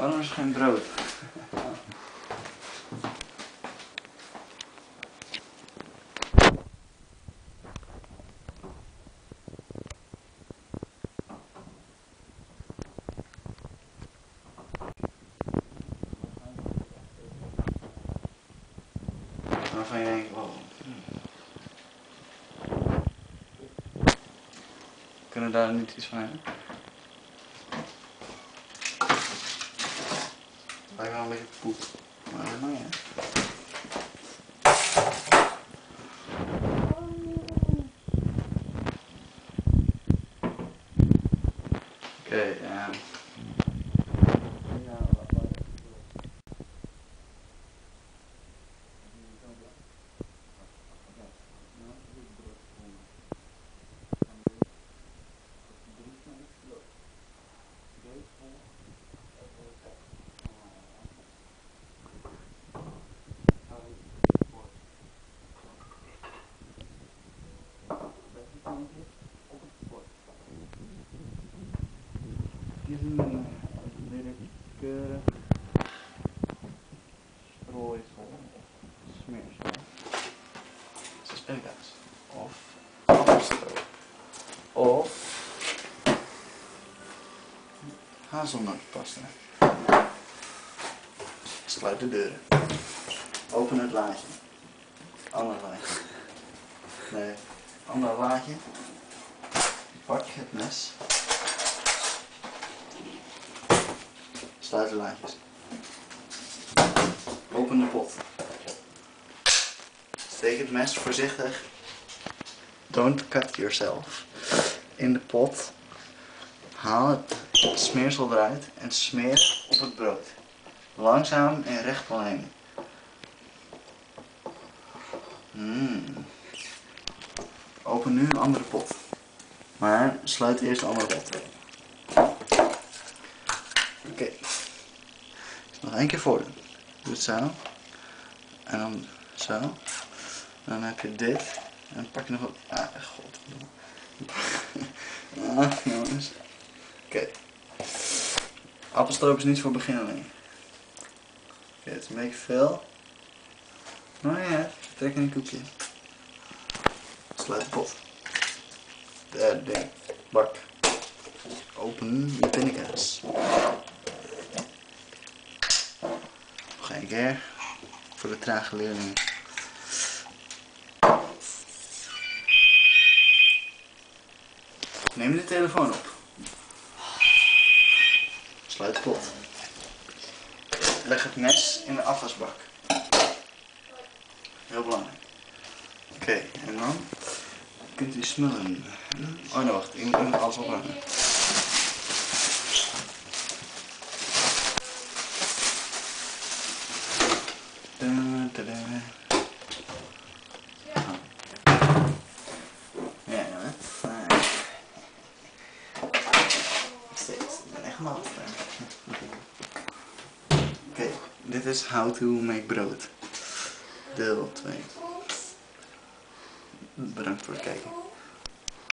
Er geen brood? Waarvan je denkt, wow. Kunnen we daar niet iets van hebben? I always poop my man. Okay, and Zoals pindakaas. Of appelstroop. Of hazelnootpasta. Sluit de deuren. Open het laadje. Ander laadje. Nee, ander laadje. Pak het mes. Sluit de laadjes. Open de pot. Steek het mes voorzichtig. Don't cut yourself. In de pot. Haal het smeersel eruit en smeer op het brood. Langzaam en rechtlijnig. Mm. Open nu een andere pot. Maar sluit eerst de andere pot. Oké. Nog één keer voordoen. Doe het zo. En dan zo. Dan heb je dit. En dan pak je nog wat. Ah, god. ah, jongens. Oké. Appelstroop is niet voor beginnelingen. Oké, het is een veel. Maar ja, trek een koekje. Sluit de pot. Derde ding. Bak. Open je pindakaas. Nog één keer. Voor de trage leerlingen. Neem de telefoon op. Sluit de pot. Leg het mes in de afwasbak. Heel belangrijk. Oké, en dan kunt u smullen. Oh nee, wacht, ik moet alles opruimen. Da, da, da. Ja, ja, hè? Steeds, mal. Oké, dit is How to Make Brood. Deel 2. Bedankt voor het kijken.